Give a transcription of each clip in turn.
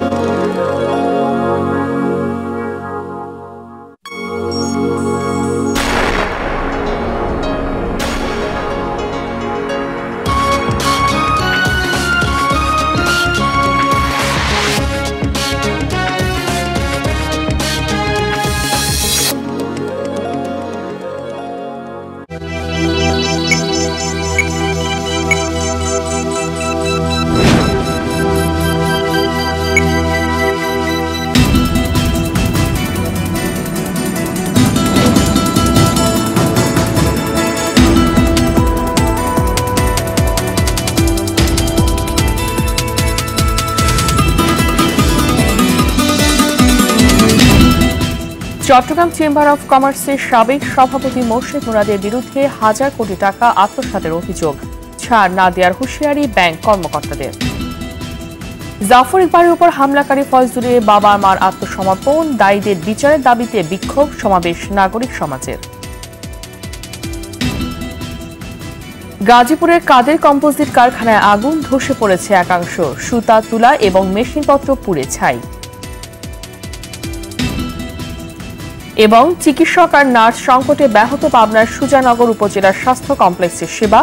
Música Chittagong chamber of কমার্সের সাবেক সভাপতি মোর্শেদ মুরাদের বিরুদ্ধে হাজার কোটি টাকা আত্মসাতের অভিযোগ। ছাড় না দেওয়ার হুঁশিয়ারি ব্যাংক কর্মকর্তাদের। জাফর ইকবালের উপর হামলাকারী ফজলুরের বাবা মার আত্মসমর্পণ, দায়ীদের বিচারের দাবিতে বিক্ষোভ সমাবেশ নাগরিক সমাজের। গাজীপুরের কাদের কম্পোজিট কারখানায় আগুন ধসে পড়েছে একাংশ। সুতা, তুলা এবং মেশিনপত্র পুড়ে ছাই। এবং চিকিৎসক আর নার্স সংকটে ব্যাহত পাবনার সুজানগর উপজেলার স্বাস্থ্য কমপ্লেক্সের সেবা,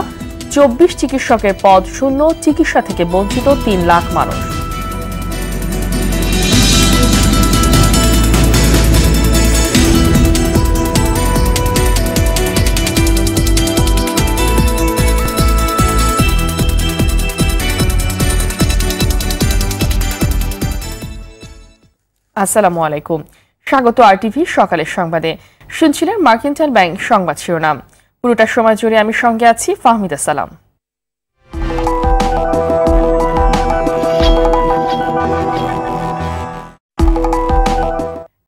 চব্বিশ চিকিৎসকের পদ শূন্য, চিকিৎসা থেকে বঞ্চিত তিন লাখ মানুষ। আসসালামু আলাইকুম। স্বাগত আরটিভি সকালের সংবাদে। শুনছিলেন মার্কেন্টাইল ব্যাংক সংবাদ শিরোনাম। পুরোটা সময় জুড়ে আমি সঙ্গে আছি ফাহমিদা সালাম।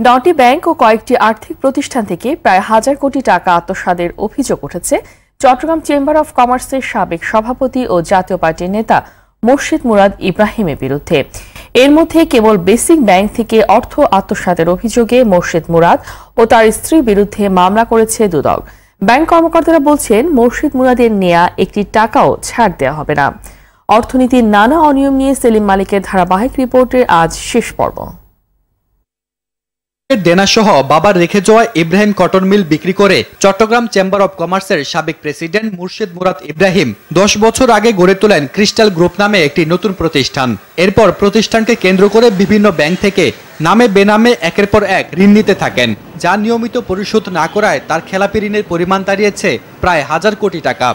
নটি ব্যাংক ও কয়েকটি আর্থিক প্রতিষ্ঠান থেকে প্রায় হাজার কোটি টাকা আত্মসাদের অভিযোগ উঠেছে। চট্টগ্রাম চেম্বার অব কমার্সের সাবেক সভাপতি ও জাতীয় পার্টির নেতা মুর্শিদ মুরাদ ইব্রাহিমের বিরুদ্ধে। এর মধ্যে কেবল বেসিক ব্যাংক থেকে অর্থ আত্মসাতের অভিযোগে মোর্শেদ মুরাদ ও তার স্ত্রীর বিরুদ্ধে মামলা করেছে দুদক। ব্যাংক কর্মকর্তারা বলছেন, মোর্শিদ মুরাদের নেয়া একটি টাকাও ছাড় দেওয়া হবে না। অর্থনীতির নানা অনিয়ম নিয়ে সেলিম মালিকের ধারাবাহিক রিপোর্টের আজ শেষ পর্ব। দেনাসহ বাবার রেখে যাওয়া ইব্রাহিম কটন মিল বিক্রি করে চট্টগ্রাম চেম্বার অব কমার্সের সাবেক প্রেসিডেন্ট মুর্শিদ মুরাদ ইব্রাহিম দশ বছর আগে গড়ে তোলেন ক্রিস্টাল গ্রুপ নামে একটি নতুন প্রতিষ্ঠান। এরপর প্রতিষ্ঠানকে কেন্দ্র করে বিভিন্ন ব্যাংক থেকে নামে বেনামে একের পর এক ঋণ নিতে থাকেন। যা নিয়মিত পরিশোধ না করায় তার খেলাপি ঋণের পরিমাণ দাঁড়িয়েছে প্রায় হাজার কোটি টাকা।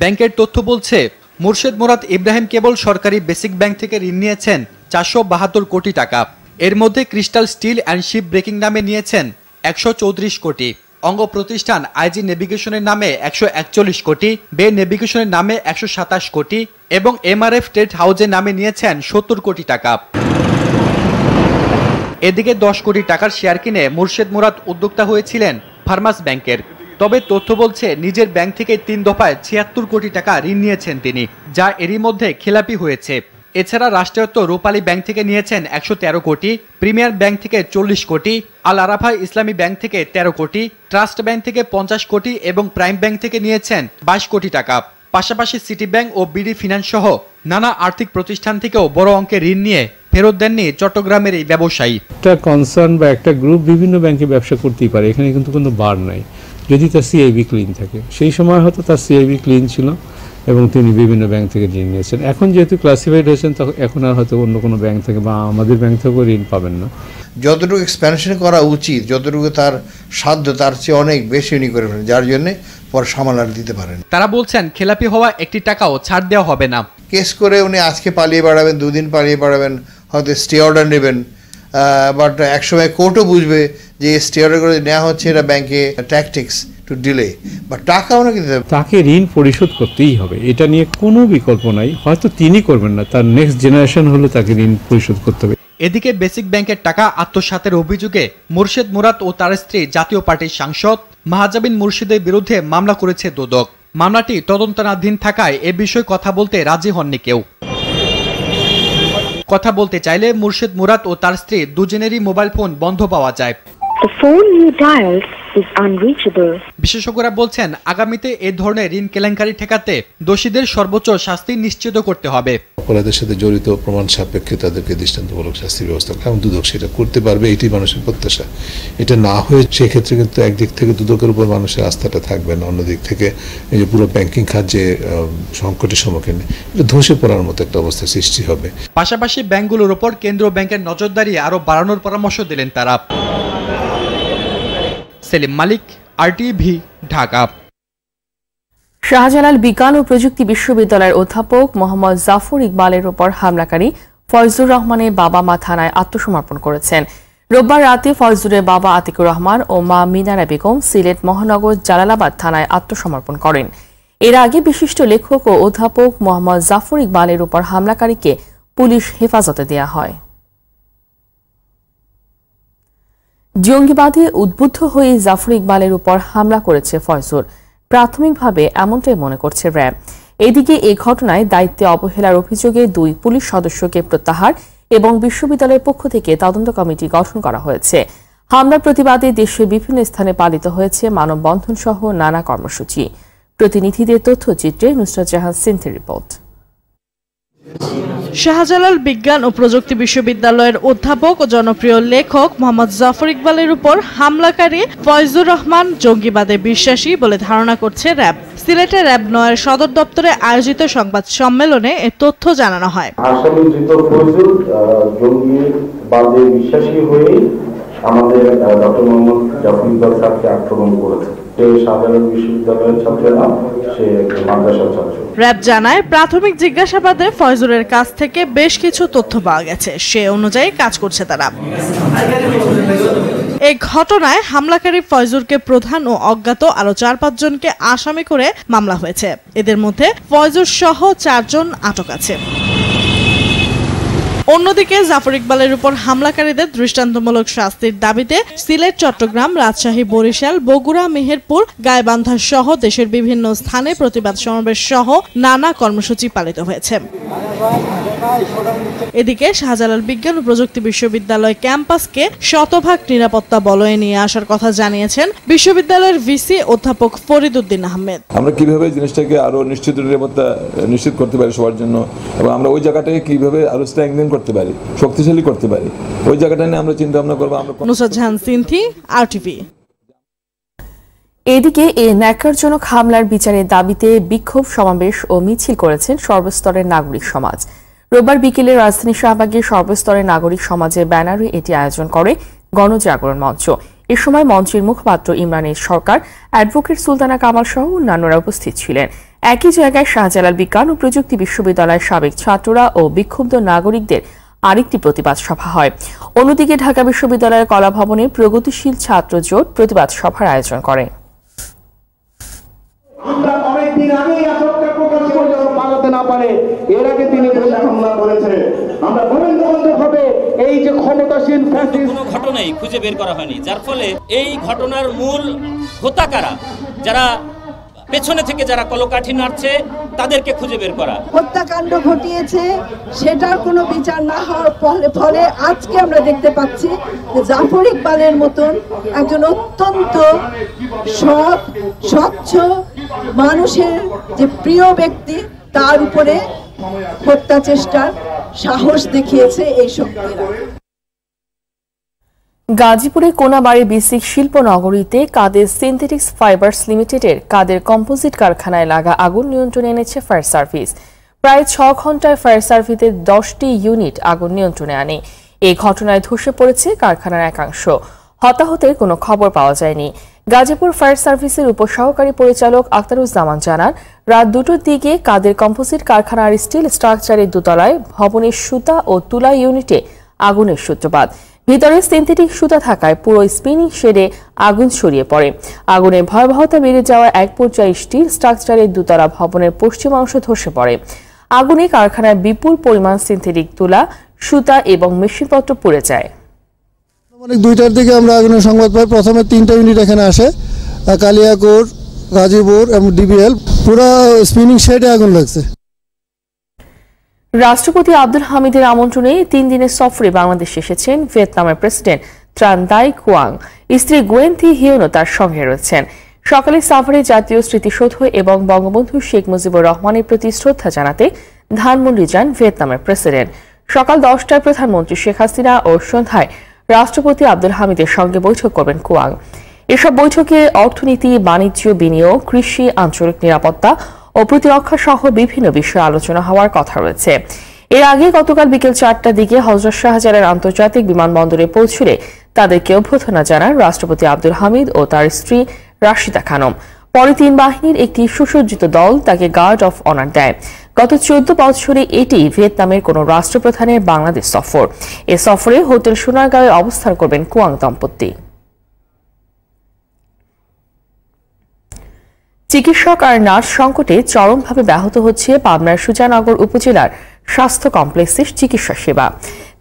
ব্যাংকের তথ্য বলছে, মুর্শেদ মুরাদ ইব্রাহিম কেবল সরকারি বেসিক ব্যাংক থেকে ঋণ নিয়েছেন চারশো বাহাত্তর কোটি টাকা। এর মধ্যে Crystal Steel and Ship Breaking নামে নিয়েছেন একশো চৌত্রিশ কোটি। অঙ্গ প্রতিষ্ঠান আইজি নেভিগেশনের নামে একশো একচল্লিশ কোটি, বে নেভিগেশনের নামে একশো সাতাশ কোটি এবং এমআরএফ ট্রেড হাউজের নামে নিয়েছেন সত্তর কোটি টাকা। এদিকে দশ কোটি টাকার শেয়ার কিনে মুর্শেদ মুরাদ উদ্যোক্তা হয়েছিলেন ফার্মাস ব্যাংকের। তবে তথ্য বলছে, নিজের ব্যাংক থেকে তিন দফায় ছিয়াত্তর কোটি টাকা ঋণ নিয়েছেন তিনি, যা এরই মধ্যে খেলাপি হয়েছে। এছাড়া রাষ্ট্রায়ত্ত রূপালী ব্যাংক থেকে নিয়েছেন একশো তেরো কোটি, প্রিমিয়ার ব্যাংক থেকে চল্লিশ কোটি, আল আরাফা ইসলামী ব্যাংক থেকে তেরো কোটি, ট্রাস্ট ব্যাংক থেকে পঞ্চাশ কোটি এবং প্রাইম ব্যাংক থেকে নিয়েছেন বাইশ কোটি টাকা। পাশাপাশি সিটি ব্যাংক ও বিডি ফিনান্স সহ নানা আর্থিক প্রতিষ্ঠান থেকেও বড় অঙ্কের ঋণ নিয়ে ফেরত দেননি চট্টগ্রামের এই ব্যবসায়ী। একটা কনসার্ন বা একটা গ্রুপ বিভিন্ন ব্যাংকে ব্যবসা করতেই পারে, এখানে কিন্তু কোনো বার নাই। যদি তার সিআইবি ক্লিন থাকে। সেই সময় হয়তো তার সিআইবি ক্লিন ছিল। এবং তিনি বিভিন্ন ব্যাংক থেকে ঋণ নিয়েছেন। এখন যেহেতু ক্লাসিফাইড হয়েছেন তখন এখন আর হয়তো অন্য কোনো ব্যাংক থেকে বা আমাদের ব্যাংক থেকেও ঋণ পাবেন না। যতটুকু এক্সপ্যানশন করা উচিত যতটুকু তার সাধ্য তার চেয়ে অনেক বেশি উনি করে ফেলেন যার জন্য পর সামাল আর দিতে পারেন। তারা বলছেন খেলাপি হওয়া একটি টাকাও ছাড় দেওয়া হবে না। কেস করে উনি আজকে পালিয়ে বেড়াবেন দুদিন পালিয়ে বেড়াবেন হয়তো স্টে অর্ডার নেবেন বাট একসময় কোর্টও বুঝবে যে স্টে অর্ডার করে নেওয়া হচ্ছে এটা ব্যাংকে ট্যাকটিক্স টু ডিলে বা টাকা ওনাকে দিতে হবে। তাকে ঋণ পরিশোধ করতেই হবে। এটা নিয়ে কোনো বিকল্প নাই। হয়তো তিনি করবেন না তার নেক্সট জেনারেশন হলে তাকে ঋণ পরিশোধ করতে হবে। এদিকে বেসিক ব্যাংকের টাকা আত্মসাতের অভিযোগে মুর্শেদ মুরাদ ও তার স্ত্রী জাতীয় পার্টির সাংসদ মাহাজাবিন মুর্শিদের বিরুদ্ধে মামলা করেছে দুদক। মামলাটি তদন্তনাধীন থাকায় এ বিষয়ে কথা বলতে রাজি হননি কেউ। কথা বলতে চাইলে মুর্শেদ মুরাদ ও তার স্ত্রী দুজনেরই মোবাইল ফোন বন্ধ পাওয়া যায়। The phone you dialed is unreachable. বিশেষজ্ঞরা বলছেন আগামীতে এ ধরনের ঋণ কেলেঙ্কারি ঠেকাতে দোষীদের সর্বোচ্চ শাস্তি নিশ্চিত করতে হবে। অপরাধের সাথে জড়িত প্রমাণ সাপেক্ষে তাদেরকে দৃষ্টান্তমূলক শাস্তির ব্যবস্থা করা এবং দুদক সেটা করতে পারবে এটি মানুষের প্রত্যাশা। এটা না হয়ে সেক্ষেত্রে কিন্তু একদিক থেকে দুদকের উপর মানুষের আস্থাটা থাকবে না অন্যদিক থেকে এই যে পুরো ব্যাংকিং খাত যে আহ, সংকটের সম্মুখীন এটা ধসে পড়ার মতো একটা অবস্থা সৃষ্টি হবে। পাশাপাশি ব্যাংকগুলোর ওপর কেন্দ্রীয় ব্যাংকের নজরদারি আরও বাড়ানোর পরামর্শ দিলেন তারা। সেলিম মালিক আরটিভি ঢাকা। শাহজালাল বিজ্ঞান ও প্রযুক্তি বিশ্ববিদ্যালয়ের অধ্যাপক মোহাম্মদ জাফর ইকবালের উপর হামলাকারী ফয়জুর রহমানের বাবা মা থানায় আত্মসমর্পণ করেছেন। রোববার রাতে ফয়জুরের বাবা আতিকুর রহমান ও মা মিনারা বেগম সিলেট মহানগর জালালাবাদ থানায় আত্মসমর্পণ করেন। এর আগে বিশিষ্ট লেখক ও অধ্যাপক মোহাম্মদ জাফর ইকবালের উপর হামলাকারীকে পুলিশ হেফাজতে দেয়া হয়। জঙ্গিবাদে উদ্বুদ্ধ হয়ে জাফর ইকবালের উপর হামলা করেছে ফয়জুর প্রাথমিকভাবে এমনটাই মনে করছে র্যাব। এদিকে এই ঘটনায় দায়িত্বে অবহেলার অভিযোগে দুই পুলিশ সদস্যকে প্রত্যাহার এবং বিশ্ববিদ্যালয়ের পক্ষ থেকে তদন্ত কমিটি গঠন করা হয়েছে। হামলার প্রতিবাদে দেশের বিভিন্ন স্থানে পালিত হয়েছে মানববন্ধন সহ নানা কর্মসূচি। প্রতিনিধিদের তথ্যচিত্রে নুসরাত জাহান সিনথের রিপোর্ট। শাহজালাল বিজ্ঞান ও প্রযুক্তি বিশ্ববিদ্যালয়ের অধ্যাপক ও জনপ্রিয় লেখক মোহাম্মদ জাফর ইকবালের উপর হামলাকারী ফয়জুর রহমান জঙ্গিবাদে বিশ্বাসী বলে ধারণা করছে র্যাব। সিলেটে র্যাব নয়ের সদর দপ্তরে আয়োজিত সংবাদ সম্মেলনে এ তথ্য জানানো হয়। জঙ্গিবাদে বিশ্বাসী হয়েই আমাদের ডক্টর মোহাম্মদ জাফর ইকবাল স্যারকে আক্রমণ করেছে। র্যাব জানায়, প্রাথমিক জিজ্ঞাসাবাদে ফয়জুরের কাছ থেকে বেশ কিছু তথ্য পাওয়া গেছে। সে অনুযায়ী কাজ করছে তারা। এই ঘটনায় হামলাকারী ফয়জুরকে প্রধান ও অজ্ঞাত আরও চার পাঁচজনকে আসামি করে মামলা হয়েছে। এদের মধ্যে ফয়জুর সহ চারজন আটক আছে। অন্যদিকে জাফর ইকবালের উপর হামলাকারীদের দৃষ্টান্তমূলক শাস্তির দাবিতে সিলেট, চট্টগ্রাম, রাজশাহী, বরিশাল, বগুড়া, মেহেরপুর, গাইবান্ধা সহ দেশের বিভিন্ন স্থানে প্রতিবাদ সমাবেশ সহ নানা কর্মসূচি পালিত হয়েছে। এদিকে শাহজালাল বিজ্ঞান ও প্রযুক্তি বিশ্ববিদ্যালয় ক্যাম্পাসকে শতভাগ নিরাপত্তা বলয়ে নিয়ে আসার কথা জানিয়েছেন বিশ্ববিদ্যালয়ের ভিসি অধ্যাপক ফরিদ উদ্দিন আহমেদ। আমরা কীভাবে জিনিসটাকে আরও নিশ্চিত নিরাপত্তা নিশ্চিত করতে পারি সবার জন্য এবং আমরা ওই জায়গাটাকে কীভাবে আরও স্ট্রেংথেন করতে পারি শক্তিশালী করতে পারি। ওই জায়গাটা নিয়ে আমরা চিন্তা ভাবনা করব আমরা নুসরাত জাহান সিনথি আরটিভি এদিকে এ ন্যাক্কারজনক হামলার বিচারের দাবিতে বিক্ষোভ সমাবেশ ও মিছিল করেছেন সর্বস্তরের নাগরিক সমাজ। রোববার বিকেলে রাজধানী শাহবাগে সর্বস্তরের নাগরিক সমাজের ব্যানারে এটি আয়োজন করে গণজাগরণ মঞ্চ। এ সময় মঞ্চের মুখপাত্র ইমরানের সরকার অ্যাডভোকেট সুলতানা কামাল সহ অন্যান্যরা উপস্থিত ছিলেন। একই জায়গায় শাহজালাল বিজ্ঞান ও প্রযুক্তি বিশ্ববিদ্যালয়ের সাবেক ছাত্ররা ও বিক্ষুব্ধ নাগরিকদের আরেকটি প্রতিবাদ সভা হয়। অন্যদিকে ঢাকা বিশ্ববিদ্যালয়ের কলাভবনে প্রগতিশীল ছাত্র জোট প্রতিবাদ সভার আয়োজন করে। আমরা অনেকদিন আগেই আশঙ্কা প্রকাশ করে যেন পালাতে না পারে। এর আগে তিনি হামলা করেছে আমরা হবে এই যে ক্ষমতাসীন কোনো ঘটনাই খুঁজে বের করা হয়নি। যার ফলে এই ঘটনার মূল হোতাকারা যারা পেছনে থেকে যারা কলকাঠি নাড়ছে, তাদেরকে খুঁজে বের করা। হত্যাকাণ্ড ঘটিয়েছে, সেটার কোনো বিচার না হওয়ার ফলে ফলে আজকে আমরা দেখতে পাচ্ছি জাফর ইকবালের মতন একজন অত্যন্ত সৎ, স্বচ্ছ মানুষের যে প্রিয় ব্যক্তি, তার উপরে হত্যা চেষ্টার সাহস দেখিয়েছে এই শক্তিরা। গাজীপুরে কোনাবাড়ি বিসিক শিল্প নগরীতে কাদের সিনথেটিক্স ফাইবার্স লিমিটেডের কাদের কম্পোজিট কারখানায় লাগা আগুন নিয়ন্ত্রণে এনেছে ফায়ার সার্ভিস। প্রায় ছ ঘন্টায় ফায়ার সার্ভিসের দশটি ইউনিট আগুন নিয়ন্ত্রণে আনে। এই ঘটনায় ধসে পড়েছে কারখানার একাংশ। হতাহতের কোনো খবর পাওয়া যায়নি। গাজীপুর ফায়ার সার্ভিসের উপসহকারী পরিচালক আখতারুজ্জামান জানান, রাত দুটোর দিকে কাদের কম্পোজিট কারখানার স্টিল স্ট্রাকচারের দোতলায় ভবনের সুতা ও তুলা ইউনিটে আগুনের সূত্রপাত। ভিতরে সিনথেটিক সুতা থাকায় পুরো স্পিনিং শেডে আগুন ছড়িয়ে পড়ে। আগুনের ভয়াবহতা বেড়ে যাওয়া এক পর্যায়ে স্টিল স্ট্রাকচারের দুতলা ভবনের পশ্চিম অংশ ধসে পড়ে। আগুনে কারখানায় বিপুল পরিমাণ সিনথেটিক তুলা সুতা এবং মেশিনপত্র পুড়ে যায়। অনেক দুইটার দিকে আমরা আগুনের সংবাদ পাই। প্রথমে তিনটা ইউনিট এখানে আসে। আহ, কালিয়াকোট গাজীপুর এবং ডিবিএল। পুরো স্পিনিং শেডে আগুন লাগছে। রাষ্ট্রপতি আব্দুল হামিদের আমন্ত্রণে তিন দিনের সফরে বাংলাদেশে এসেছেন ভিয়েতনামের প্রেসিডেন্ট ত্রান্দাই কুয়াং। স্ত্রী গোয়েন্থি হিউনও তার সঙ্গে রয়েছেন। সকালে সাভারে জাতীয় স্মৃতিসৌধ এবং বঙ্গবন্ধু শেখ মুজিবুর রহমানের প্রতি শ্রদ্ধা জানাতে ধানমন্ডি যান ভিয়েতনামের প্রেসিডেন্ট। সকাল দশটায় প্রধানমন্ত্রী শেখ হাসিনা ও সন্ধ্যায় রাষ্ট্রপতি আব্দুল হামিদের সঙ্গে বৈঠক করবেন কুয়াং। এসব বৈঠকে অর্থনীতি, বাণিজ্য, বিনিয়োগ, কৃষি, আঞ্চলিক নিরাপত্তা ও প্রতিরক্ষা সহ বিভিন্ন বিষয়ে আলোচনা হওয়ার কথা রয়েছে। এর আগে গতকাল বিকেল চারটার দিকে হজরত শাহজালাল আন্তর্জাতিক বিমানবন্দরে পৌঁছলে তাদেরকে অভ্যর্থনা জানান রাষ্ট্রপতি আব্দুল হামিদ ও তার স্ত্রী রাশিদা খানম। পরে তিন বাহিনীর একটি সুসজ্জিত দল তাকে গার্ড অফ অনার দেয়। গত চোদ্দ বছরে এটি ভিয়েতনামের কোন রাষ্ট্রপ্রধানের বাংলাদেশ সফর। এ সফরে হোটেল সোনারগাঁয়ে অবস্থান করবেন কুয়াং দম্পতি। চিকিৎসক আর নার্স সংকটে চরমভাবে ব্যাহত হচ্ছে পাবনার সুজানগর উপজেলার স্বাস্থ্য কমপ্লেক্সের চিকিৎসা সেবা।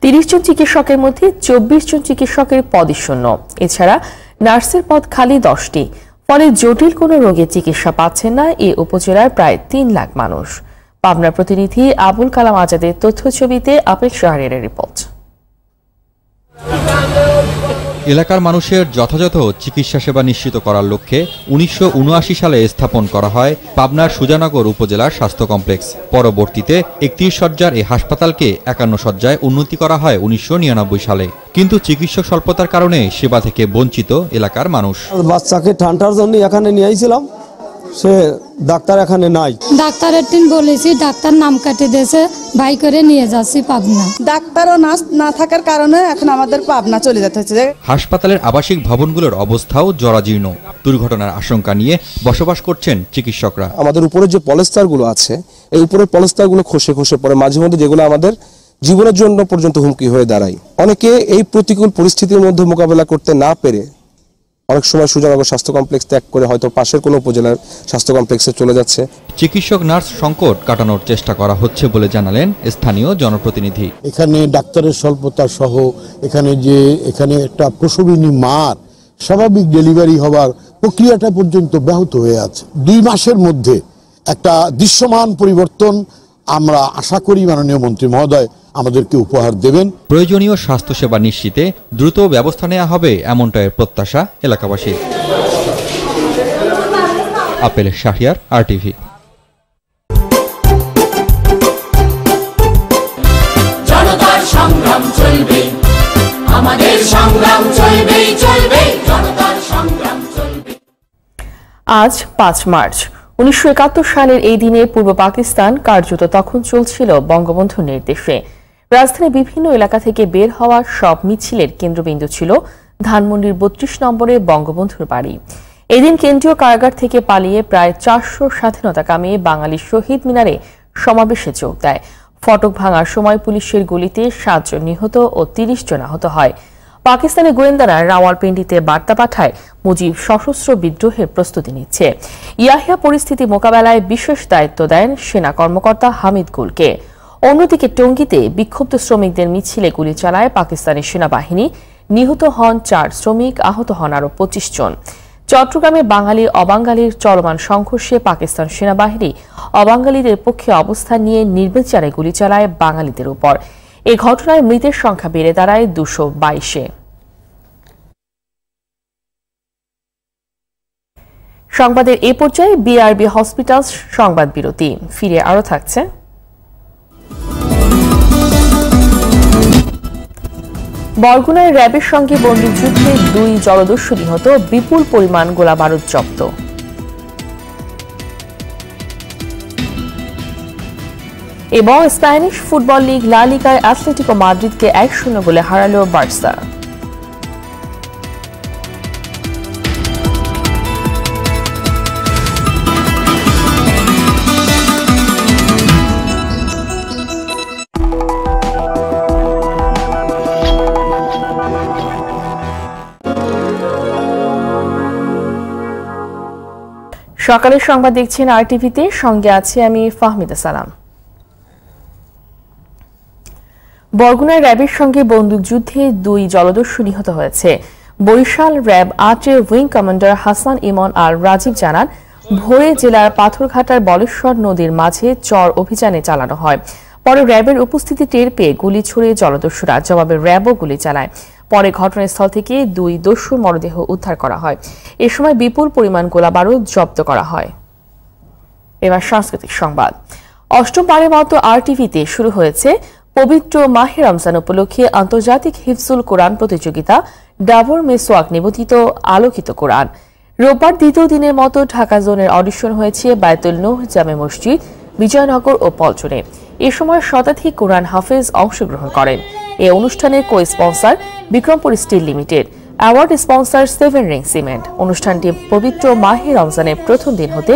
তিরিশ জন চিকিৎসকের মধ্যে চব্বিশ জন চিকিৎসকের পদই শূন্য। এছাড়া নার্সের পদ খালি দশটি। ফলে জটিল কোনো রোগের চিকিৎসা পাচ্ছেন না এ উপজেলার প্রায় তিন লাখ মানুষ। পাবনার প্রতিনিধি আবুল কালাম আজাদের তথ্য ছবিতে আপেল শাহরের রিপোর্ট। এলাকার মানুষের যথাযথ চিকিৎসা সেবা নিশ্চিত করার লক্ষ্যে উনিশশো উনআশি সালে স্থাপন করা হয় পাবনার সুজানগর উপজেলার স্বাস্থ্য কমপ্লেক্স। পরবর্তীতে একত্রিশ সজ্জার এই হাসপাতালকে একান্ন শয্যায় উন্নতি করা হয় উনিশশো নিরানব্বই সালে। কিন্তু চিকিৎসক স্বল্পতার কারণে সেবা থেকে বঞ্চিত এলাকার মানুষ। বাচ্চাকে ঠান্ডার জন্য এখানে নিয়ে আইছিলাম। সে ডাক্তার এখানে নাই। ডাক্তারের টিন বলেছি ডাক্তার নাম কাটে দিয়েছে বাই করে নিয়ে যাচ্ছি পাবনা। ডাক্তারও না না থাকার কারণে এখন আমাদের পাবনা চলে যেতে হচ্ছে। হাসপাতালের আবাসিক ভবনগুলোর অবস্থাও জরাজীর্ণ। দুর্ঘটনার আশঙ্কা নিয়ে বসবাস করছেন চিকিৎসকরা। আমাদের উপরে যে পলেস্তারগুলো আছে এই উপরের পলেস্তারগুলো খসে খসে পড়ে মাঝে মধ্যে যেগুলো আমাদের জীবনের জন্য পর্যন্ত হুমকি হয়ে দাঁড়ায়। অনেকে এই প্রতিকূল পরিস্থিতির মধ্যে মোকাবেলা করতে না পেরে অনেক সময় সুজানগর স্বাস্থ্য কমপ্লেক্স ত্যাগ করে হয়তো পাশের কোনো উপজেলার স্বাস্থ্য কমপ্লেক্সে চলে যাচ্ছে। চিকিৎসক নার্স সংকট কাটানোর চেষ্টা করা হচ্ছে বলে জানালেন স্থানীয় জনপ্রতিনিধি। এখানে ডাক্তারের স্বল্পতা সহ এখানে যে এখানে একটা প্রসবিনী মার স্বাভাবিক ডেলিভারি হওয়ার প্রক্রিয়াটা পর্যন্ত ব্যাহত হয়ে আছে। দুই মাসের মধ্যে একটা দৃশ্যমান পরিবর্তন আমরা আশা করি মাননীয় মন্ত্রী মহোদয় আমাদেরকে উপহার দেবেন। প্রয়োজনীয় স্বাস্থ্যসেবা নিশ্চিতে দ্রুত ব্যবস্থা নেওয়া হবে এমনটাই প্রত্যাশা এলাকাবাসীর। আপেল শাহিয়ার আরটিভি। জনতার সংগ্রাম চলবে আমাদের সংগ্রাম চলবে চলবে জনতার সংগ্রাম চলবে। আজ পাঁচ মার্চ। উনিশশো একাত্তর সালের এই দিনে পূর্ব পাকিস্তান কার্যত তখন চলছিল বঙ্গবন্ধুর নির্দেশে। রাজধানীর বিভিন্ন এলাকা থেকে বের হওয়া সব মিছিলের কেন্দ্রবিন্দু ছিল ধানমন্ডির বত্রিশ নম্বরে বঙ্গবন্ধুর বাড়ি। এদিন কেন্দ্রীয় কারাগার থেকে পালিয়ে প্রায় চারশো স্বাধীনতা কামিয়ে বাঙালি শহীদ মিনারে সমাবেশে যোগ দেয়। ফটক ভাঙার সময় পুলিশের গুলিতে সাতজন নিহত ও তিরিশ জন আহত হয়। পাকিস্তানি গোয়েন্দারা রাওয়ালপিন্ডিতে বার্তা পাঠায়, মুজিব সশস্ত্র বিদ্রোহের প্রস্তুতি নিচ্ছে। ইয়াহিয়া পরিস্থিতি মোকাবেলায় বিশেষ দায়িত্ব দেন সেনা কর্মকর্তা হামিদ গুলকে। অন্যদিকে টঙ্গীতে বিক্ষুব্ধ শ্রমিকদের মিছিলে গুলি চালায় পাকিস্তানি সেনাবাহিনী। নিহত হন চার শ্রমিক, আহত হন আরও পঁচিশ জন। চট্টগ্রামে বাঙালি অবাঙ্গালির চলমান সংঘর্ষে পাকিস্তান সেনাবাহিনী অবাঙ্গালিদের পক্ষে অবস্থান নিয়ে নির্বিচারে গুলি চালায় বাঙালিদের উপর। এ ঘটনায় মৃতের সংখ্যা বেড়ে দাঁড়ায় দুশো বাইশে। সংবাদের এ পর্যায়ে বিআরবি হসপিটাল সংবাদ বিরতি। ফিরে আরও থাকছে। বরগুনায় র্যাবের সঙ্গে বন্দুকযুদ্ধে দুই জলদস্যু নিহত, বিপুল পরিমাণ গোলা গোলাবারুদ জব্দ। এবং স্প্যানিশ ফুটবল লিগ লা লিগায় অ্যাথলেটিকো মাদ্রিদকে এক শূন্য গোলে হারালো বার্সা। সকালের সংবাদ দেখছেন আর টিভিতে সঙ্গে আছে আমি ফাহমিদা সালাম। বরগুনায় র্যাবের সঙ্গে বন্দুকযুদ্ধে দুই জলদস্যু নিহত হয়েছে। বরিশাল র্যাব আটের উইং কমান্ডার হাসান ইমন আর রাজীব জানান, ভোরে জেলার পাথরঘাটার বলেশ্বর নদীর মাঝে চর অভিযানে চালানো হয়। পরে র্যাবের উপস্থিতি টের পেয়ে গুলি ছুড়ে জলদস্যুরা জবাবে র্যাবও গুলি চালায়। পরে ঘটনাস্থল থেকে দুই দস্যুর মরদেহ উদ্ধার করা হয়। এ সময় বিপুল পরিমাণ গোলা বারুদ জব্দ করা হয়। এবার সাংস্কৃতিক সংবাদ। অষ্টম বারের মতো আরটিভিতে শুরু হয়েছে পবিত্র মাহে রমজান উপলক্ষে আন্তর্জাতিক হিফজুল কোরআন প্রতিযোগিতা ডাবর মেসোয়াক নিবেদিত আলোকিত কোরআন। রোববার দ্বিতীয় দিনের মতো ঢাকা জোনের অডিশন হয়েছে বায়তুল নূহ জামে মসজিদ, বিজয়নগর ও পলচনে। এ সময় শতাধিক কোরআন হাফেজ অংশগ্রহণ করেন। এ অনুষ্ঠানের co sponsor Bikrampur Steel Limited, award sponsor Seven Ring Cement. অনুষ্ঠানটি পবিত্র মাহে রমজানের প্রথম দিন হতে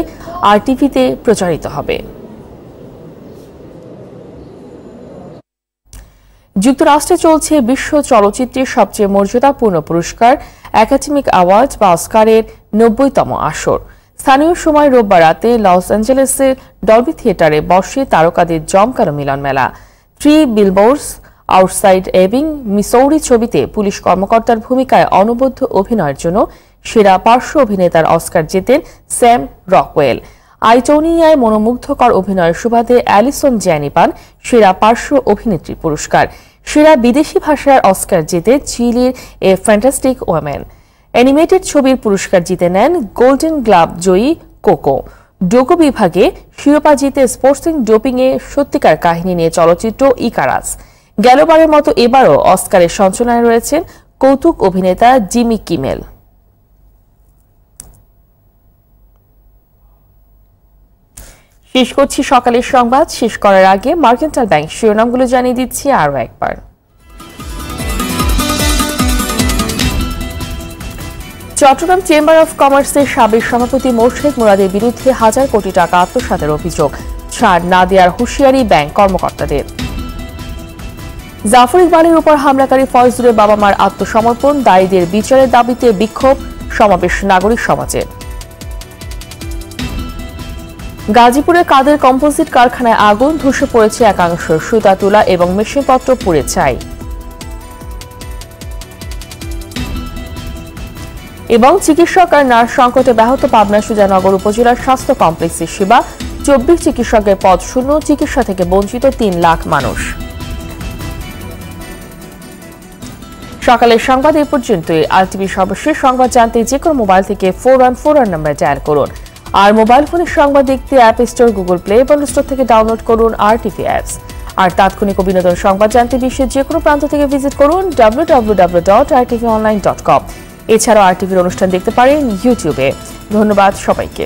আর টিভিতে প্রচারিত হবে। যুক্তরাষ্ট্রে চলছে বিশ্ব চলচ্চিত্রের সবচেয়ে মর্যাদাপূর্ণ পুরস্কার, একাডেমিক অ্যাওয়ার্ড বা অস্কারের নব্বইতম আসর। স্থানীয় সময় রোববার রাতে লস অ্যাঞ্জেলেসের ডলবি থিয়েটারে বসে তারকাদের জমকালো মিলন মেলা three billboards outside ebbing Missouri ছবিতে পুলিশ কর্মকর্তার ভূমিকায় অনবদ্য অভিনয়ের জন্য সেরা পার্শ্ব অভিনেতার অস্কার জেতেন স্যাম রকওয়েল। আইটোনিয়ায় মনোমুগ্ধকর অভিনয়ের সুবাদে অ্যালিসন জ্যানি পান সেরা পার্শ্ব অভিনেত্রী পুরস্কার। সেরা বিদেশি ভাষার অস্কার জিতে চিলির এ ফ্যান্টাস্টিক ওয়ামেন। অ্যানিমেটেড ছবির পুরস্কার জিতে নেন গোল্ডেন গ্লাব জয়ী কোকো। ডোকো বিভাগে শিরোপা জিতে স্পোর্টসিং ডোপিংয়ে সত্যিকার কাহিনী নিয়ে চলচ্চিত্র ইকারাস। গেলবারের মতো এবারও অস্কারের সঞ্চনায় রয়েছেন কৌতুক অভিনেতা জিমি কিমেল। শেষ করছি সকালের সংবাদ। শেষ করার আগে মার্কেন্টাল ব্যাংক শিরোনামগুলো জানিয়ে দিচ্ছি আরও একবার। চট্টগ্রাম চেম্বার অফ কমার্সের সাবেক সভাপতি মোর্শেদ মুরাদের বিরুদ্ধে হাজার কোটি টাকা আত্মসাতের অভিযোগ। ছাড় না দেওয়ার হুঁশিয়ারি ব্যাংক কর্মকর্তাদের। জাফর ইকবালের উপর হামলাকারী ফয়জুরের বাবা মার আত্মসমর্পণ দায়ীদের বিচারের দাবিতে বিক্ষোভ, সমাবেশ নাগরিক সমাজের গাজীপুরে কাদের কম্পোজিট কারখানায় আগুন, ধসে পড়েছে একাংশ সুতা তুলা এবং মেশিনপত্র পুড়ে ছাই। এবং চিকিৎসক আর নার্স সংকটে ব্যাহত পাবনা সুজানগর উপজেলার স্বাস্থ্য কমপ্লেক্সের সেবা, চব্বিশ চিকিৎসকের পদ শূন্য, চিকিৎসা থেকে বঞ্চিত তিন লাখ মানুষ। সকালের সংবাদ এই পর্যন্তই। আর টিভি সর্বশেষ সংবাদ জানতে যে কোনো মোবাইল থেকে four one four one number dial করুন। আর মোবাইল ফোনের সংবাদ দেখতে অ্যাপ স্টোর গুগল প্লে এবং স্টোর থেকে ডাউনলোড করুন আর টিভি অ্যাপস আর তাৎক্ষণিক ও বিনোদন সংবাদ জানতে বিশ্বের যে কোনো প্রান্ত থেকে ভিজিট করুন W W W dot R TV online dot com এছাড়াও আর টিভির অনুষ্ঠান দেখতে পারেন ইউটিউবে ধন্যবাদ সবাইকে।